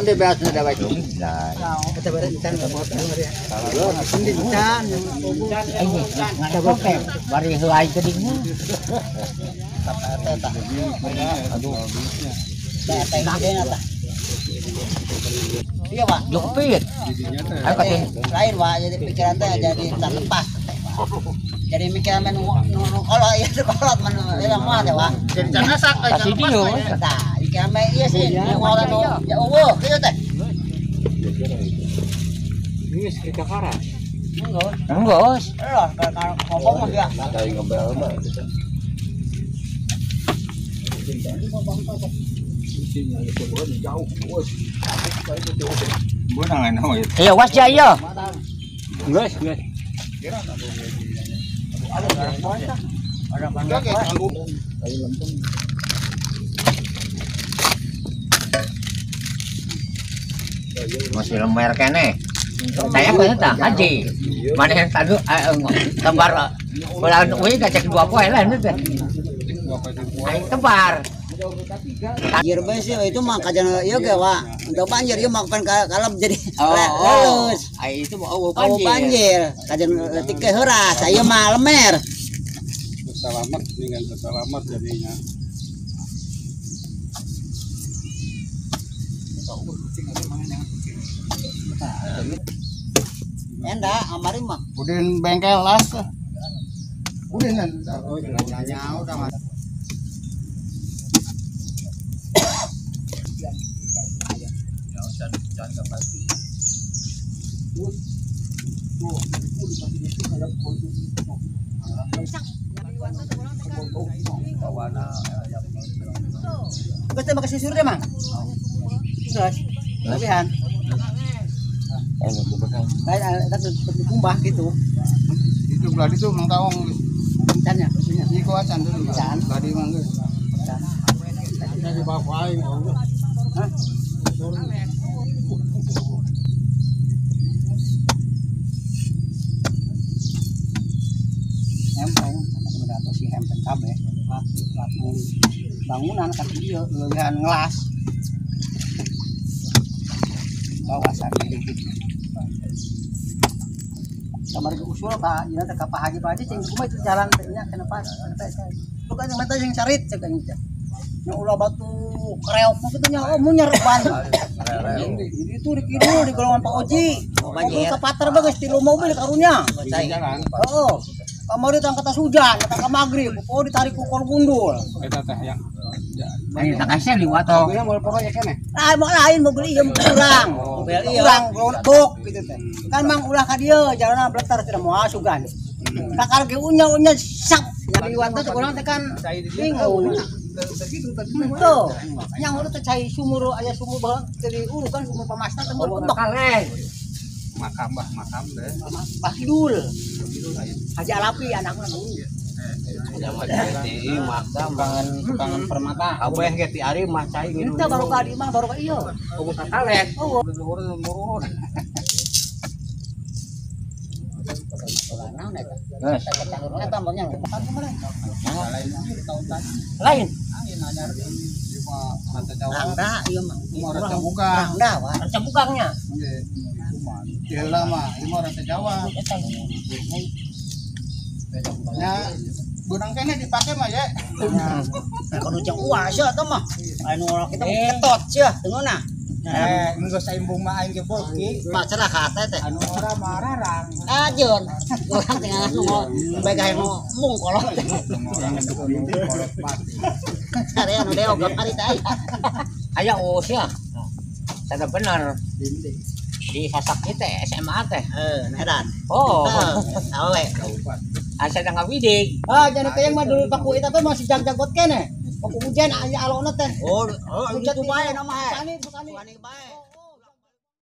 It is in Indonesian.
ini biasa ada baik. Kita beri ikan ke bawah Ini ikan. Ada bokeh. Bari helai kedingnya. Aduh. Iya, Pak. Jepit. Ayo katin. Lain, Pak. Jadi pikiran teh jadi tak lepas. Jadi mikiran men kalau ya kolot men ya mah teh, Pak. jadi jangan sak Kasih dia. Nah, ikan me iya sih. Kalau no ya eueuh kieu teh. ini sekitar kara. Enggak. Enggak, Loh, kalau ngomong mah dia. Dari ngebel mah. Masih lembar kene. Saya punya tak haji. Mana yang tadi tembar bulan ui cek dua poin lah itu tebar. Banjir bae sih itu mah kajan ieu ge wa. Untuk banjir ieu mah kan kalem jadi Oh, lulus. Ai itu mau eueuh Kau banjir, kajan letik ke heuras, ieu mah lemer. Selamat dengan selamat jadinya. Enda amari mah. Udin bengkel las. Udin kan. Geus teh makasih sur deh, Mang. Geus. Lebihan. Kayak tak kumbah gitu. Itu beladi tuh mang tawong. Maksudnya. Iko acan tuh. Acan. Beladi mang geus. Kita di bawah aing. Hah? Kabeh. Plat bangunan kan dia leuhan ngelas. Kawasan gitu. Kamar ke usul ka, ina teh ka Pak Haji Pak Haji cing kumaha itu jalan teh nya kenapa? Lu kan yang mata yang carit cek aing teh. Nya ulah batu kreok mah kitu nya oh mun nyarepan. Jadi itu di kidul di golongan Pak Oji. Mobil ke patar bagus di mobil karunya. Jalan. Oh, kamari tang kata hujan, kata maghrib, oh ditarik ukor gundul. Eta teh yang. Ai tak kasih liwat toh. Mobilnya mau pokoknya kene. Ah, mau lain mobil ieu kurang. Mobil ieu kurang bok gitu teh. Kan mang ulah ka dieu jalanna bletar tidak mau asugan. Kakar ge unya unya sak. Nyari liwat teh kurang teh kan bingung. Tuh, yang urut teh cai sumur aya sumur baheung jadi urukan sumur pamasna teh mau kebak Kaleng. Makam bah makam deh. Pak Kidul. Haji Alapi anakna dulu. Tukangan tukangan permata. Kabeh ge ti ari mah cai gitu. Itu baru ka di mah baru. Kudu. Oh, Murun. Tambahnya. Lain. Rangda ieu mah. Orang. Rangda mah, orang Jawa. Ya, benang kene dipakai mah ya. Kalau cang uas ya tuh mah. Anu orang kita ketot sia tengona. Eh, enggak saya imbung mah aing ge bolki. Mak cerah kata teh. Anu ora mararang. Ajon. Orang tengah nu bagai nu mung kolot. Cari anu deo gambar itu aya. Aya usia. Tidak benar. Di sasak kita SMA teh. Eh, nedan. Oh. Awe. asa na nga widig. Ah, jangan kayang madul paku itu tapi masih jag-jagot kene. Paku hujan anya alona teh. Oh, oh, itu bae nama. Sani, sani.